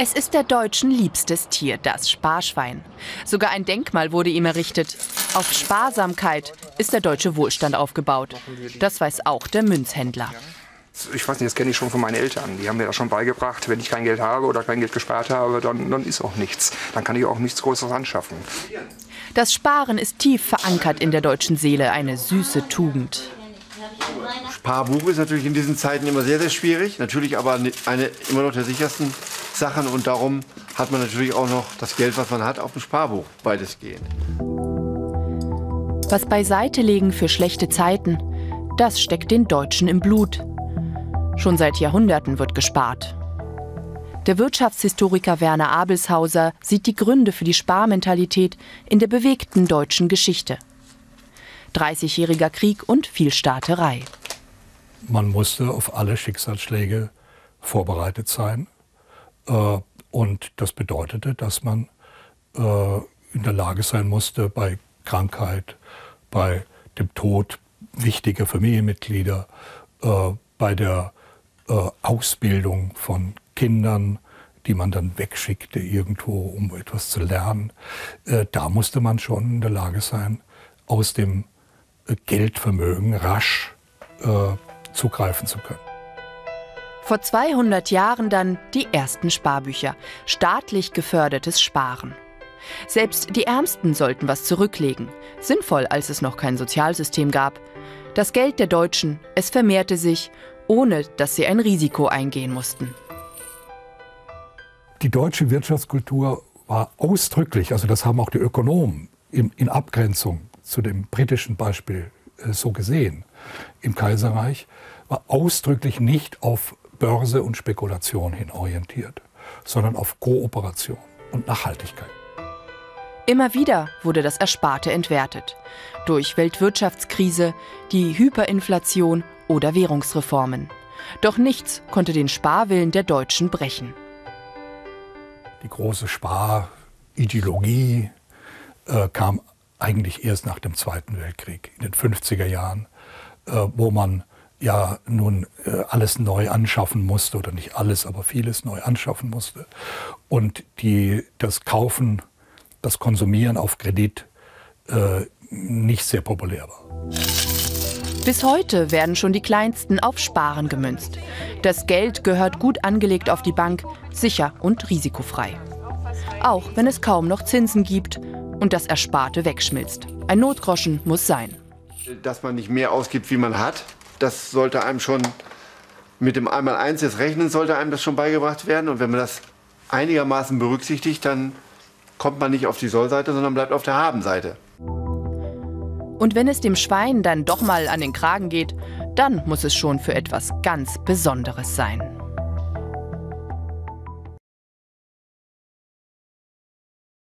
Es ist der Deutschen liebstes Tier, das Sparschwein. Sogar ein Denkmal wurde ihm errichtet. Auf Sparsamkeit ist der deutsche Wohlstand aufgebaut. Das weiß auch der Münzhändler. Ich weiß nicht, das kenne ich schon von meinen Eltern. Die haben mir das schon beigebracht, wenn ich kein Geld habe oder kein Geld gespart habe, dann, dann ist auch nichts. Dann kann ich auch nichts Größeres anschaffen. Das Sparen ist tief verankert in der deutschen Seele, eine süße Tugend. Sparbuch ist natürlich in diesen Zeiten immer sehr, sehr schwierig. Natürlich aber eine immer noch der sichersten Sachen und darum hat man natürlich auch noch das Geld, was man hat, auf dem Sparbuch weitestgehend. Was beiseite legen für schlechte Zeiten, das steckt den Deutschen im Blut. Schon seit Jahrhunderten wird gespart. Der Wirtschaftshistoriker Werner Abelshauser sieht die Gründe für die Sparmentalität in der bewegten deutschen Geschichte. 30-jähriger Krieg und Vielstaaterei. Man musste auf alle Schicksalsschläge vorbereitet sein. Äh, und das bedeutete, dass man äh, in der Lage sein musste, bei Krankheit, bei dem Tod wichtiger Familienmitglieder, äh, bei der Ausbildung von Kindern, die man dann wegschickte irgendwo, um etwas zu lernen, da musste man schon in der Lage sein, aus dem Geldvermögen rasch zugreifen zu können. Vor 200 Jahren dann die ersten Sparbücher, staatlich gefördertes Sparen. Selbst die Ärmsten sollten was zurücklegen, sinnvoll, als es noch kein Sozialsystem gab. Das Geld der Deutschen, es vermehrte sich, ohne dass sie ein Risiko eingehen mussten. Die deutsche Wirtschaftskultur war ausdrücklich, also das haben auch die Ökonomen in, in Abgrenzung zu dem britischen Beispiel äh, so gesehen, im Kaiserreich, war ausdrücklich nicht auf Börse und Spekulation hin orientiert, sondern auf Kooperation und Nachhaltigkeit. Immer wieder wurde das Ersparte entwertet. Durch Weltwirtschaftskrise, die Hyperinflation oder Währungsreformen. Doch nichts konnte den Sparwillen der Deutschen brechen. Die große Sparideologie äh, kam eigentlich erst nach dem Zweiten Weltkrieg, in den 50er Jahren, äh, wo man ja nun äh, alles neu anschaffen musste oder nicht alles, aber vieles neu anschaffen musste und die das Kaufen, das Konsumieren auf Kredit äh, nicht sehr populär war. Bis heute werden schon die Kleinsten auf Sparen gemünzt. Das Geld gehört gut angelegt auf die Bank, sicher und risikofrei. Auch wenn es kaum noch Zinsen gibt und das Ersparte wegschmilzt. Ein Notgroschen muss sein. Dass man nicht mehr ausgibt, wie man hat, das sollte einem schon mit dem Einmal-Eins des Rechnen sollte einem das schon beigebracht werden. Und wenn man das einigermaßen berücksichtigt, dann kommt man nicht auf die Sollseite, sondern bleibt auf der Habenseite. Und wenn es dem Schwein dann doch mal an den Kragen geht, dann muss es schon für etwas ganz Besonderes sein.